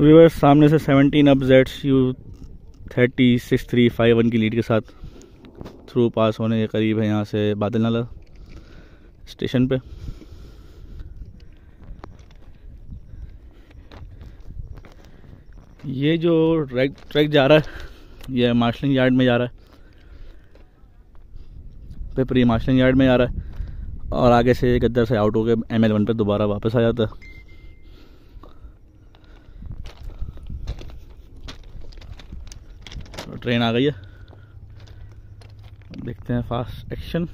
Viewers, सामने से 17 up Z U thirty six three five one की लीड के साथ थ्रू पास होने के करीब है यहाँ से बादल नाला स्टेशन पे। ये जो ट्रैक ट्रैक जा रहा है, ये मार्शलिंग यार्ड में जा रहा है। पेपरी मार्शलिंग यार्ड में जा रहा है और आगे से गद्दर से आउट हो गए एम एल वन पर दोबारा वापस आ जाता है। ट्रेन आ गई है। देखते हैं फास्ट एक्शन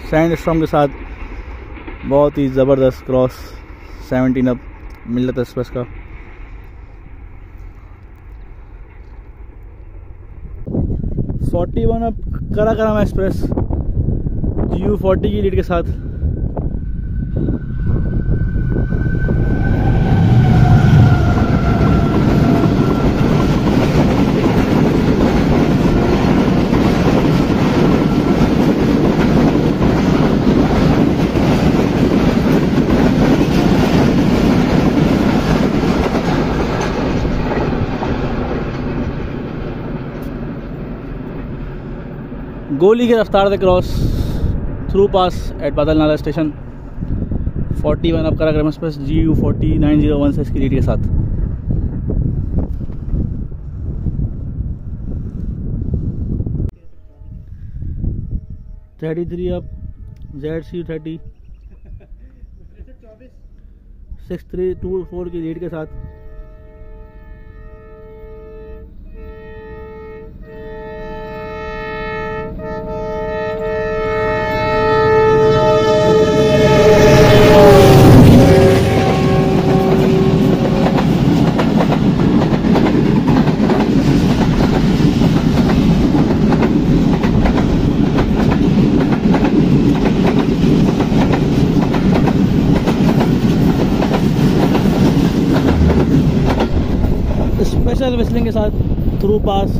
सैंड स्ट्रॉम के साथ बहुत ही ज़बरदस्त क्रॉस सेवनटीन रहा मिलत एक्सप्रेस का फोर्टी वन अप करा करा मैं एक्सप्रेस जी यू फोर्टी की लीड के साथ। गोली की रफ्तार से क्रॉस थ्रू पास एट बादल नाला स्टेशन 41 वन अब Karakoram express G U forty nine zero one से इसकी लीड के साथ। थर्टी थ्री अब Z C thirty six three two four की लीड के साथ। विस्लिंग के साथ थ्रू पास